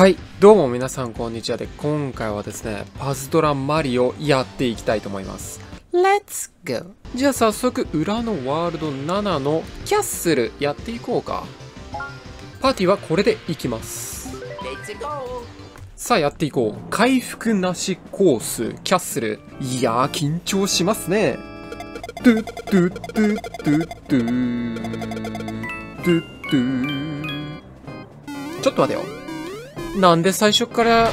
はい、どうも皆さんこんにちはで、今回はですね、パズドラマリオやっていきたいと思います。Let's go! じゃあ早速、裏のワールド7のキャッスルやっていこうか。パーティーはこれでいきます。さあやっていこう。回復なしコース、キャッスル。いやー、緊張しますね。ドゥッドゥッドゥッドゥッドゥードゥッドゥーちょっと待てよ。なんで最初から、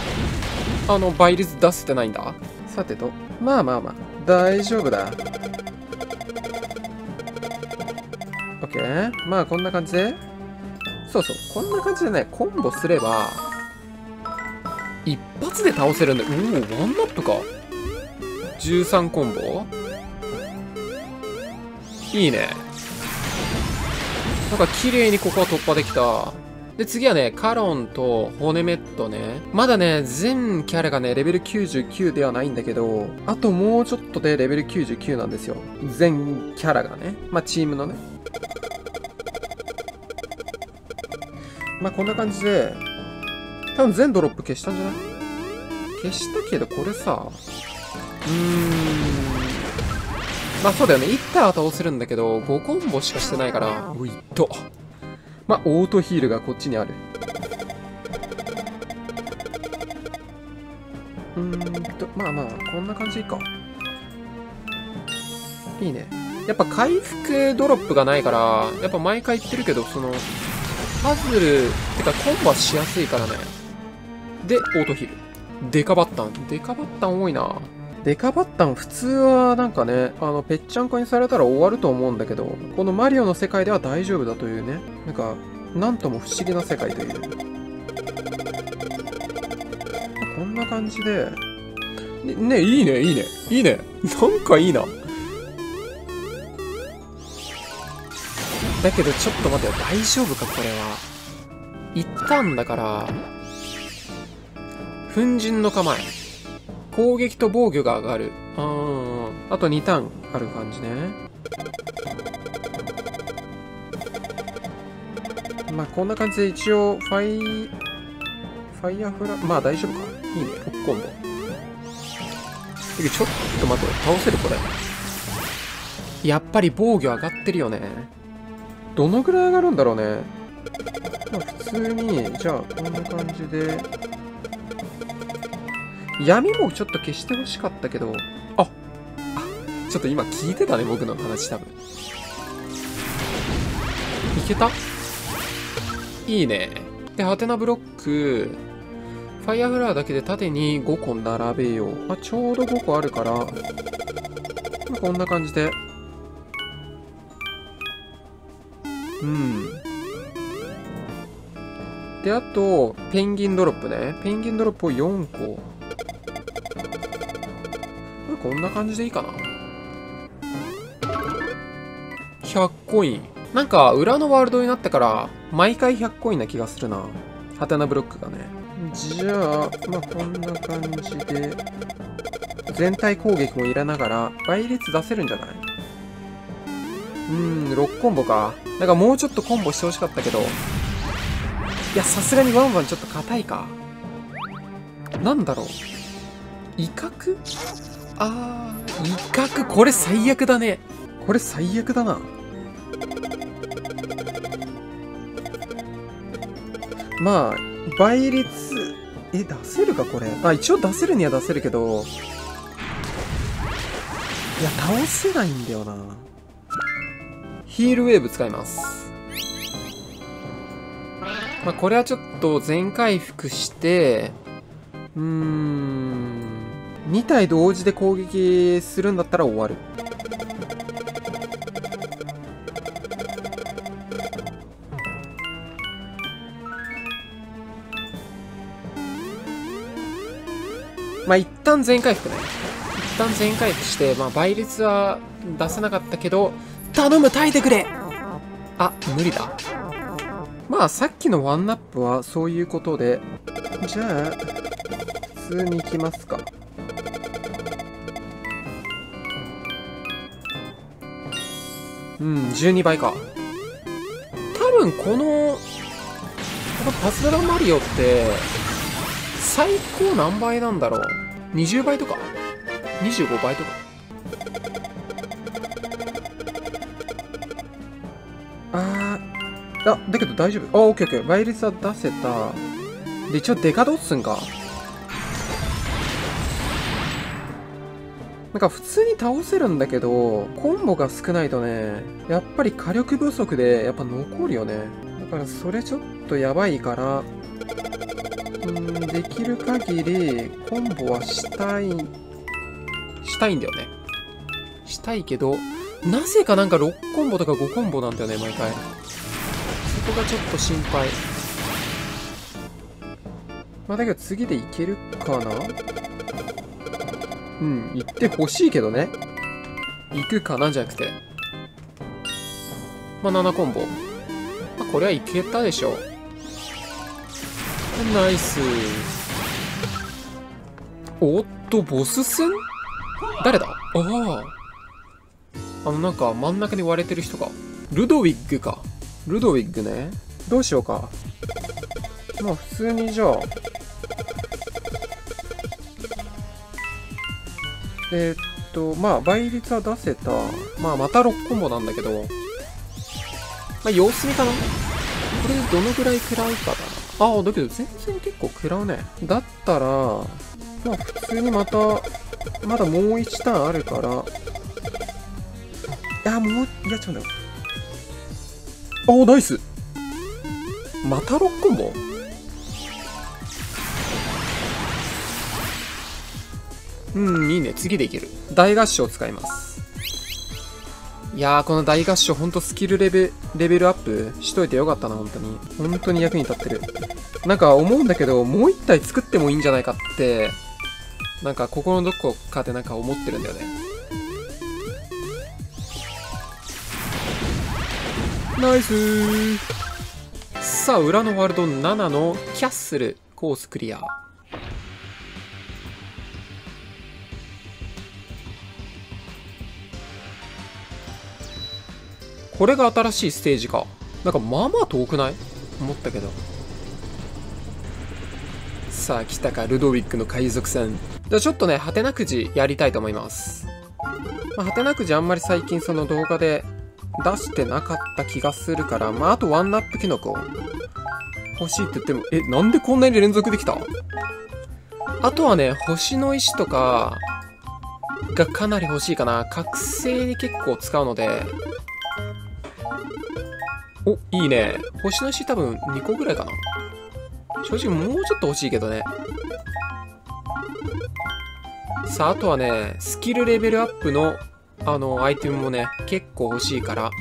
あの、倍率出せてないんだ？さてと、まあまあまあ、大丈夫だ。オッケーまあこんな感じで。そうそう、こんな感じでね、コンボすれば、一発で倒せるんだ。おお、ワンナップか。13コンボ？いいね。なんか綺麗にここは突破できた。で、次はね、カロンと骨メットね。まだね、全キャラがね、レベル99ではないんだけど、あともうちょっとでレベル99なんですよ。全キャラがね。まあ、チームのね。まあ、こんな感じで、多分全ドロップ消したんじゃない？消したけど、これさ、うーん。まあそうだよね。1体は倒せるんだけど、5コンボしかしてないから、ういっと。まあ、オートヒールがこっちにある。うーんと、まあまあ、こんな感じか。いいね。やっぱ回復ドロップがないから、やっぱ毎回言ってるけど、その、パズル、てかコンボはしやすいからね。で、オートヒール。デカバッタン。デカバッタン多いな。デカバッタン普通はなんかね、あの、ぺっちゃんこにされたら終わると思うんだけど、このマリオの世界では大丈夫だというね、なんか、なんとも不思議な世界という。こんな感じで、ね、ねいいね、いいね、いいね。なんかいいな。だけどちょっと待てよ、大丈夫か、これは。一旦だから、粉塵の構え。攻撃と防御が上がる。あーあと2ターンある感じね。まあこんな感じで一応、ファイ、ファイヤーフラ、まあ大丈夫か。いいね、6コンボ。だけどちょっと待って、倒せるこれ。やっぱり防御上がってるよね。どのぐらい上がるんだろうね。まあ普通に、じゃあこんな感じで、闇もちょっと消してほしかったけど、あ、あ、ちょっと今聞いてたね、僕の話多分。いけた？いいね。で、ハテナブロック、ファイアフラワーだけで縦に5個並べよう。まあ、ちょうど5個あるから、こんな感じで。うん。で、あと、ペンギンドロップね。ペンギンドロップを4個。こんな感じでいいかな？100コイン。なんか、裏のワールドになってから、毎回100コインな気がするな。ハテナブロックがね。じゃあ、まあ、こんな感じで、全体攻撃も入れながら、倍率出せるんじゃない？うーん、6コンボか。なんかもうちょっとコンボしてほしかったけど、いや、さすがにワンワンちょっと硬いか。なんだろう。威嚇？あー、威嚇、これ最悪だね。これ最悪だな。まあ、倍率、え、出せるかこれ？あ、一応出せるには出せるけど、いや、倒せないんだよな。ヒールウェーブ使います。まあ、これはちょっと全回復して、うーん、2体同時で攻撃するんだったら終わる。まあ、一旦全回復ね。一旦全回復して、まあ、倍率は出せなかったけど、頼む、耐えてくれあ、無理だ。まあ、さっきのワンナップはそういうことで、じゃあ、普通に行きますか。うん、12倍か。多分この、このパズドラマリオって、最高何倍なんだろう。20倍とか。25倍とか。あーあだけど大丈夫。あオッケーオッケー。倍率は出せた。で一応デカドッスンかなんか普通に倒せるんだけどコンボが少ないとねやっぱり火力不足でやっぱ残るよね。だからそれちょっとやばいからうんできる限りコンボはしたいしたいんだよね。したいけどなぜかなんか6コンボとか5コンボなんだよね毎回。そこがちょっと心配。まあだけど次でいけるかな？うん。行ってほしいけどね。行くかなじゃなくて。まあ7コンボ。まあこれはいけたでしょナイス。おっとボス戦？誰だ？あああのなんか真ん中に割れてる人か。ルドウィッグか。ルドウィッグね。どうしようか。まあ普通にじゃあえー、っとまあ倍率は出せた。まあまた6コンボなんだけど。まあ様子見かな？これでどのぐらい食らうかだな。ああだけど全然結構食らうね。だったらまあ普通にまたまだもう1ターンあるから。いやもうやっちゃうんだよああナイス。また6コンボ？うんいいね。次でいける。大合唱使います。いやーこの大合唱ほんとスキルレベレベルアップしといてよかったな本当に。本当に役に立ってる。なんか思うんだけどもう1体作ってもいいんじゃないかってなんか心のどこかでなんか思ってるんだよね。ナイス。さあ裏のワールド7のキャッスルコースクリア。これが新しいステージか。なんかまあまあ遠くない？思ったけど。さあ来たかルドウィックの海賊船。じゃあちょっとねハテナくじやりたいと思います。まあ、ハテナくじあんまり最近その動画で出してなかった気がするからまああとワンナップキノコ。欲しいって言ってもえなんでこんなに連続できた？あとはね星の石とかがかなり欲しいかな。覚醒に結構使うのでお、いいね。星の石多分2個ぐらいかな。正直もうちょっと欲しいけどね。さあ、あとはね、スキルレベルアップの、あの、アイテムもね、結構欲しいから。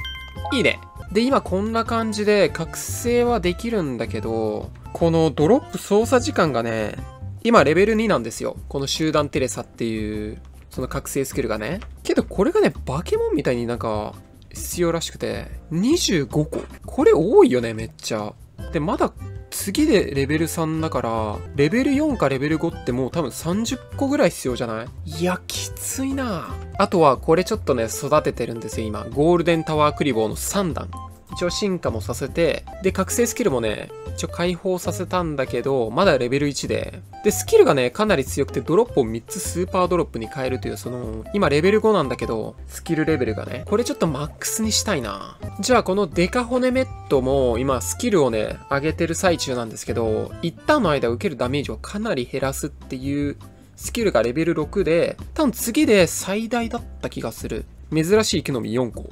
いいね。で、今こんな感じで、覚醒はできるんだけど、このドロップ操作時間がね、今レベル2なんですよ。この集団テレサっていう、その覚醒スキルがね。けどこれがね、バケモンみたいになんか、必要らしくて、25個。これ多いよね、めっちゃ。で、まだ次でレベル3だから、レベル4かレベル5ってもう多分30個ぐらい必要じゃない？いや、きついなあとは、これちょっとね、育ててるんですよ、今。ゴールデンタワークリボーの3段。一応進化もさせて、で、覚醒スキルもね、一応解放させたんだけど、まだレベル1で、で、スキルがね、かなり強くて、ドロップを3つスーパードロップに変えるという、その、今レベル5なんだけど、スキルレベルがね、これちょっとマックスにしたいな。じゃあ、このデカ骨メットも、今、スキルをね、上げてる最中なんですけど、一旦の間受けるダメージをかなり減らすっていう、スキルがレベル6で、多分次で最大だった気がする。珍しい木の実4個。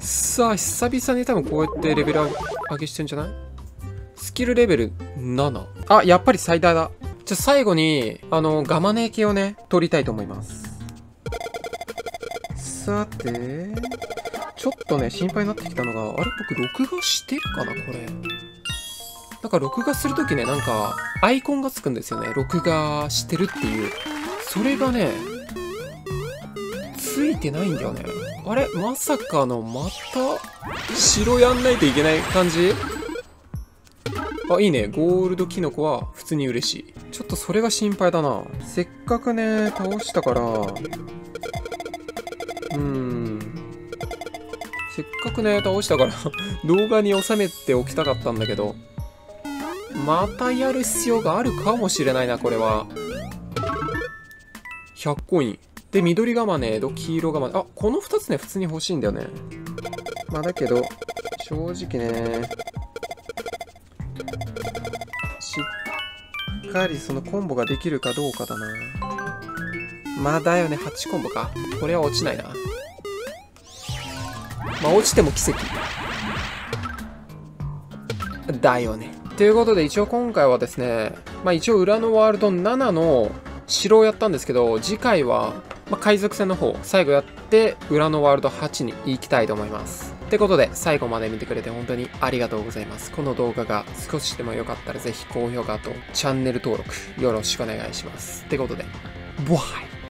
さあ、久々に多分こうやってレベル上げしてんじゃない？スキルレベル7。あ、やっぱり最大だ。じゃあ最後に、あの、ガマネー系をね、取りたいと思います。さて、ちょっとね、心配になってきたのが、あれ僕録画してるかなこれ。なんか録画するときね、なんか、アイコンがつくんですよね。録画してるっていう。それがね、ついてないんだよね。あれまさかの、また、城やんないといけない感じ？あ、いいね。ゴールドキノコは普通に嬉しい。ちょっとそれが心配だな。せっかくね、倒したから、うん。せっかくね、倒したから 動画に収めておきたかったんだけど、またやる必要があるかもしれないな、これは。100コイン。で、緑ガマネード、黄色ガマネード。あ、この2つね、普通に欲しいんだよね。まあだけど、正直ね、しっかりそのコンボができるかどうかだな。まあだよね、8コンボか。これは落ちないな。まあ落ちても奇跡。だよね。ということで一応今回はですね、まあ一応裏のワールド7の城をやったんですけど、次回は、まあ、海賊船の方、最後やって、裏のワールド8に行きたいと思います。ってことで、最後まで見てくれて本当にありがとうございます。この動画が少しでも良かったらぜひ高評価とチャンネル登録よろしくお願いします。ってことで、ボイ